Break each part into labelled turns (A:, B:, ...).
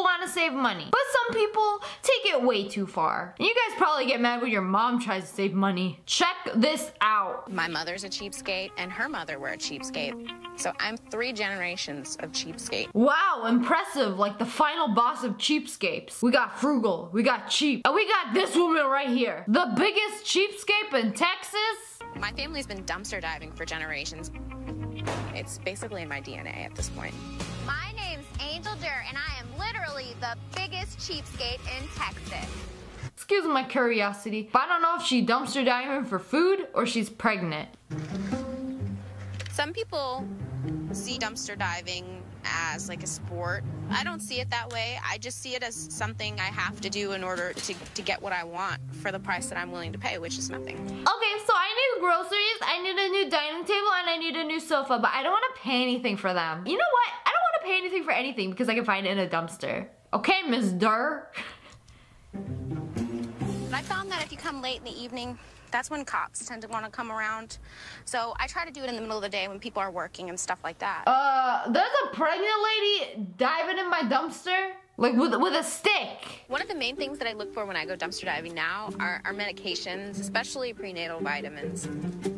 A: people want to save money. But some people take it way too far. And you guys probably get mad when your mom tries to save money. Check this out.
B: My mother's a cheapskate, and her mother were a cheapskate. So I'm three generations of cheapskate.
A: Wow, impressive. Like the final boss of cheapskates. We got frugal, we got cheap, and we got this woman right here. The biggest cheapskate in Texas.
B: My family's been dumpster diving for generations. It's basically in my DNA at this point.
C: My name's Angel Durr, and I am literally the biggest cheapskate in Texas.
A: Excuse my curiosity, but I don't know if she dumpster diving for food or she's pregnant.
B: Some people see dumpster diving as like a sport. I don't see it that way. I just see it as something I have to do in order to, to get what I want for the price that I'm willing to pay, which is nothing.
A: Okay, so I need groceries, I need a new dining table, and I need a new sofa, but I don't want to pay anything for them. You know what? I don't want to pay anything for anything because I can find it in a dumpster. Okay, Ms. Durr?
B: I found that if you come late in the evening, that's when cops tend to want to come around. So I try to do it in the middle of the day when people are working and stuff like that.
A: Uh, there's a pregnant lady diving in my dumpster. Like with, with a stick.
B: One of the main things that I look for when I go dumpster diving now are, are medications, especially prenatal vitamins.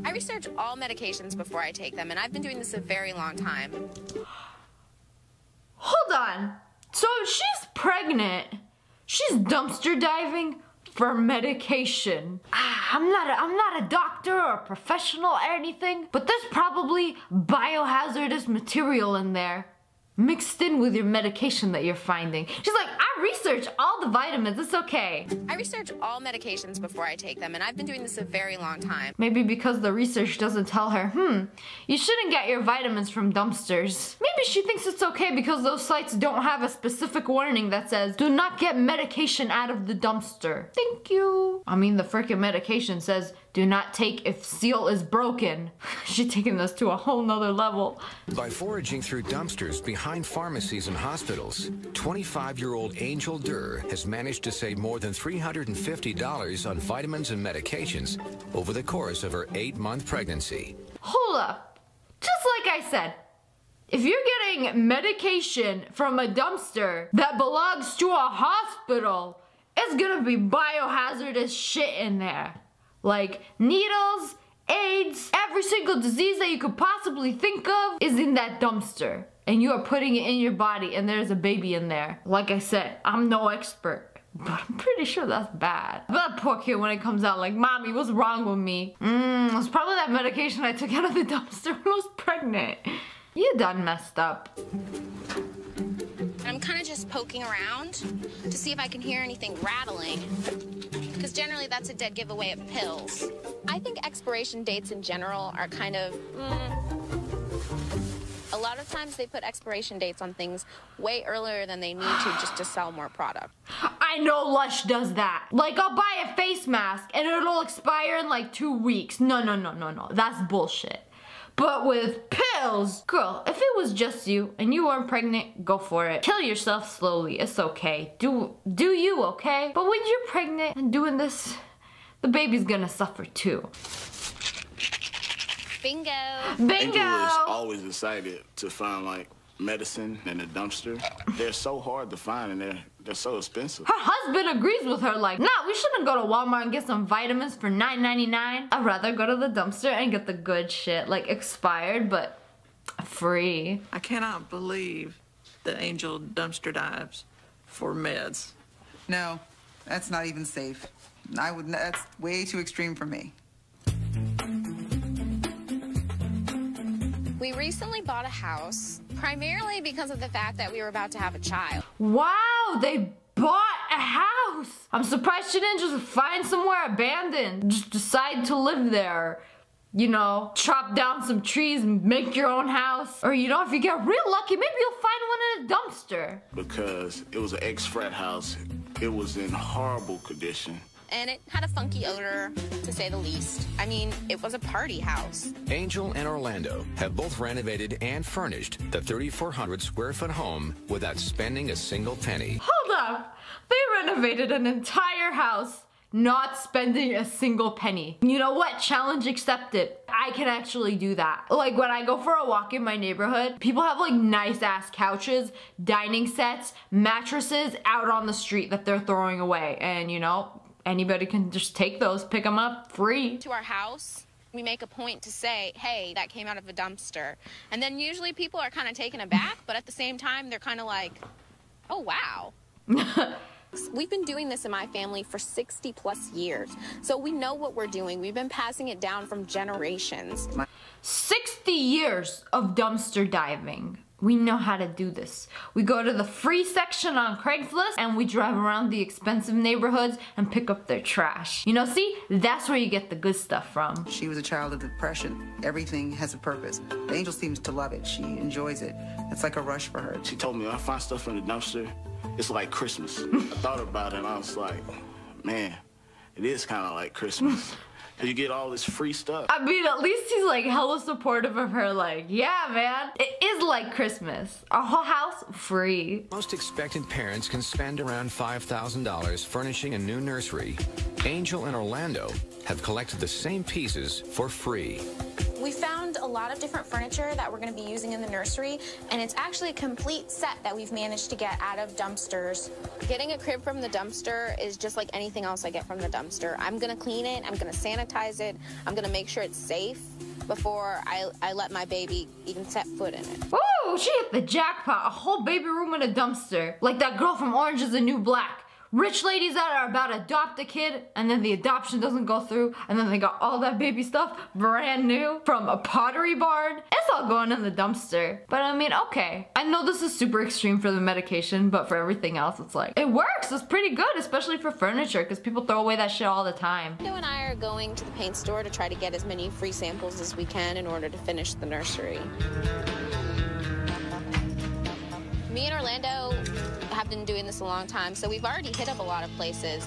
B: I research all medications before I take them, and I've been doing this a very long time.
A: Hold on. So she's pregnant, she's dumpster diving for medication. Ah, I'm not a, I'm not a doctor or a professional or anything, but there's probably biohazardous material in there mixed in with your medication that you're finding. She's like, I research all the vitamins, it's okay.
B: I research all medications before I take them, and I've been doing this a very long time.
A: Maybe because the research doesn't tell her, hmm, you shouldn't get your vitamins from dumpsters. Maybe she thinks it's okay because those sites don't have a specific warning that says, do not get medication out of the dumpster. Thank you. I mean, the freaking medication says, do not take if seal is broken. She's taking this to a whole nother level.
D: By foraging through dumpsters behind pharmacies and hospitals, 25 year old Angel Durr has managed to save more than $350 on vitamins and medications over the course of her eight month pregnancy.
A: Hold up. Just like I said, if you're getting medication from a dumpster that belongs to a hospital, it's gonna be biohazardous shit in there. Like needles, AIDS, every single disease that you could possibly think of is in that dumpster. And you are putting it in your body and there's a baby in there. Like I said, I'm no expert. But I'm pretty sure that's bad. That poor kid when it comes out like, Mommy, what's wrong with me? Mmm, it's probably that medication I took out of the dumpster when I was pregnant. You done messed up.
B: I'm kind of just poking around to see if I can hear anything rattling. Because generally that's a dead giveaway of pills. I think expiration dates in general are kind of. Mm, a lot of times they put expiration dates on things way earlier than they need to just to sell more product.
A: I know Lush does that. Like I'll buy a face mask and it'll expire in like two weeks. No, no, no, no, no. That's bullshit. But with pills, girl, if it was just you and you weren't pregnant, go for it. Kill yourself slowly. It's okay. Do do you, okay? But when you're pregnant and doing this, the baby's gonna suffer too.
B: Bingo.
A: Bingo!
E: Angel was always excited to find like medicine in a dumpster. They're so hard to find and they're they're so expensive.
A: Her husband agrees with her like, nah, we shouldn't go to Walmart and get some vitamins for $9.99. I'd rather go to the dumpster and get the good shit, like expired, but free.
F: I cannot believe that Angel dumpster dives for meds.
G: No, that's not even safe. I would. That's way too extreme for me.
B: We recently bought a house primarily because of the fact that we were about to have a child.
A: Wow, they bought a house. I'm surprised she didn't just find somewhere abandoned. Just decide to live there. You know, chop down some trees and make your own house. Or you know, if you get real lucky, maybe you'll find one in a dumpster.
E: Because it was an ex-frat house. It was in horrible condition.
B: And it had a funky odor, to say the least. I mean, it was a party house.
D: Angel and Orlando have both renovated and furnished the 3,400 square foot home without spending a single penny.
A: Hold up. They renovated an entire house not spending a single penny. You know what? Challenge accepted. I can actually do that. Like when I go for a walk in my neighborhood, people have like nice ass couches, dining sets, mattresses out on the street that they're throwing away. And you know, anybody can just take those, pick them up free.
B: To our house, we make a point to say, hey, that came out of a dumpster. And then usually people are kind of taken aback, but at the same time, they're kind of like, oh, wow. We've been doing this in my family for 60 plus years. So we know what we're doing. We've been passing it down from generations.
A: 60 years of dumpster diving. We know how to do this. We go to the free section on Craigslist and we drive around the expensive neighborhoods and pick up their trash. You know, see, that's where you get the good stuff from.
G: She was a child of depression. Everything has a purpose. The angel seems to love it. She enjoys it. It's like a rush for her.
E: She told me I find stuff in the dumpster, it's like Christmas. I thought about it and I was like, man, it is kind of like Christmas. you get all this free stuff.
A: I mean, at least he's like hella supportive of her. Like, yeah, man, it is like Christmas. Our whole house free.
D: Most expectant parents can spend around $5,000 furnishing a new nursery. Angel and Orlando have collected the same pieces for free.
B: We found a lot of different furniture that we're going to be using in the nursery, and it's actually a complete set that we've managed to get out of dumpsters. Getting a crib from the dumpster is just like anything else I get from the dumpster. I'm going to clean it, I'm going to sanitize it, I'm going to make sure it's safe before I, I let my baby even set foot in it.
A: Ooh, she hit the jackpot. A whole baby room in a dumpster. Like that girl from Orange is the New Black. Rich ladies that are about to adopt a kid and then the adoption doesn't go through and then they got all that baby stuff brand new from a pottery barn. It's all going in the dumpster. But I mean, okay. I know this is super extreme for the medication, but for everything else, it's like, it works. It's pretty good, especially for furniture because people throw away that shit all the time.
B: Joe and I are going to the paint store to try to get as many free samples as we can in order to finish the nursery. Me and Orlando have been doing this a long time, so we've already hit up a lot of places.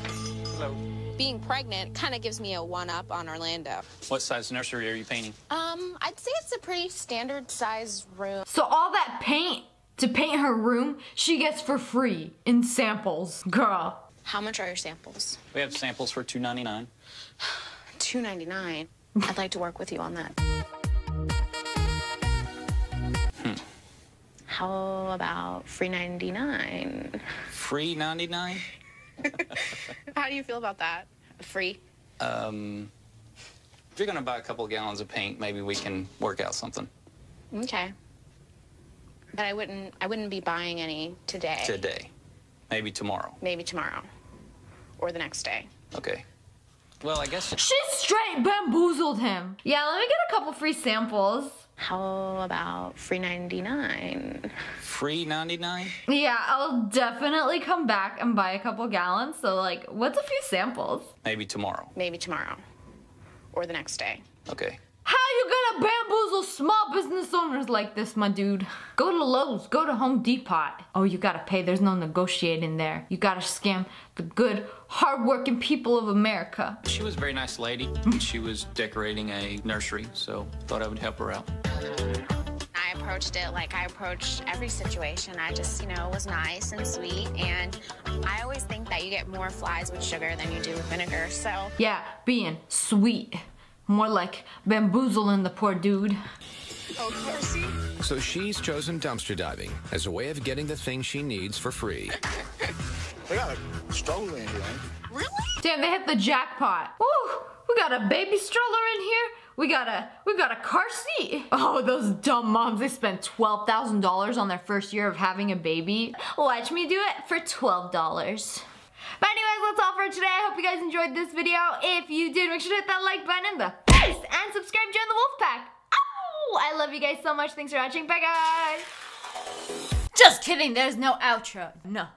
H: Hello.
B: Being pregnant kind of gives me a one up on Orlando.
H: What size nursery are you painting?
B: Um, I'd say it's a pretty standard size room.
A: So all that paint to paint her room, she gets for free in samples. Girl.
B: How much are your samples?
H: We have samples for two ninety nine.
B: Two ninety nine. I'd like to work with you on that. How about free 99?
H: Free ninety nine.
B: How do you feel about that? Free?
H: Um, if you're gonna buy a couple of gallons of paint, maybe we can work out something
B: Okay. But I wouldn't I wouldn't be buying any today.
H: today. Maybe tomorrow.
B: Maybe tomorrow. Or the next day.
H: Okay. Well, I guess
A: She straight bamboozled him. Yeah, let me get a couple free samples.
B: How about free 99?
H: free ninety nine.
A: Yeah, I'll definitely come back and buy a couple gallons. So, like, what's a few samples?
H: Maybe tomorrow.
B: Maybe tomorrow. Or the next day.
H: Okay.
A: How you gonna bamboozle small business owners like this, my dude? Go to Lowe's, go to Home Depot. Oh, you gotta pay, there's no negotiating there. You gotta scam the good, hardworking people of America.
H: She was a very nice lady. she was decorating a nursery, so thought I would help her out.
B: I approached it like I approached every situation. I just, you know, was nice and sweet. And I always think that you get more flies with sugar than you do with vinegar. So
A: Yeah, being sweet. More like bamboozling the poor dude.
D: So she's chosen dumpster diving as a way of getting the things she needs for free.
E: They got a stroller in here.
B: Really?
A: Damn, they hit the jackpot. Woo! We got a baby stroller in here. We got a we got a car seat. Oh, those dumb moms, they spent twelve thousand dollars on their first year of having a baby. Watch me do it for twelve dollars. But anyways, that's all for today. I hope you guys enjoyed this video. If you did, make sure to hit that like button in the face and subscribe join the wolf pack. Ow! I love you guys so much. Thanks for watching. Bye guys. Just kidding, there's no outro. No.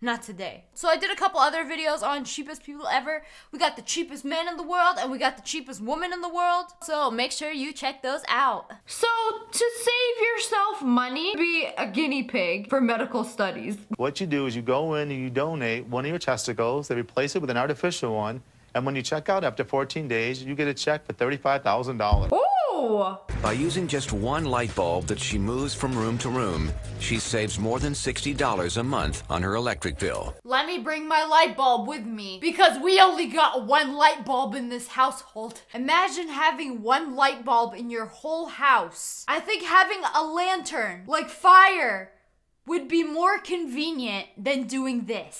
A: Not today. So I did a couple other videos on cheapest people ever. We got the cheapest man in the world and we got the cheapest woman in the world. So make sure you check those out. So to save yourself money, be a guinea pig for medical studies.
I: What you do is you go in and you donate one of your testicles, they replace it with an artificial one, and when you check out after 14 days, you get a check for $35,000.
D: By using just one light bulb that she moves from room to room, she saves more than $60 a month on her electric bill.
A: Let me bring my light bulb with me because we only got one light bulb in this household. Imagine having one light bulb in your whole house. I think having a lantern, like fire, would be more convenient than doing this.